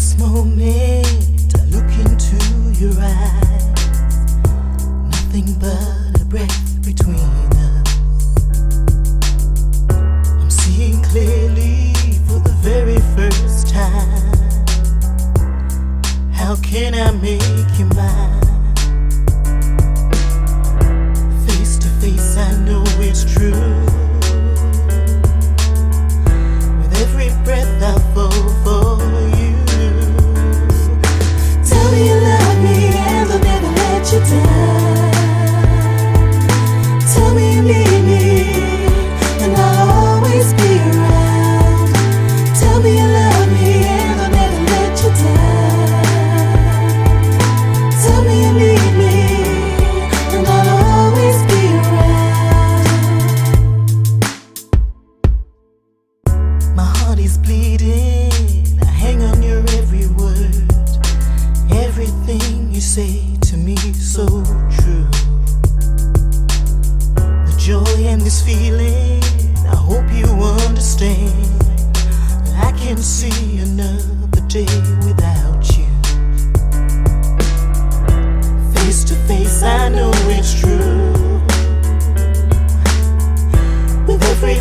this moment I look into your eyes. Nothing but a breath between us. I'm seeing clearly for the very first time. How can I make you mine? this feeling, I hope you understand. I can't see another day without you. Face to face, I know it's true. With every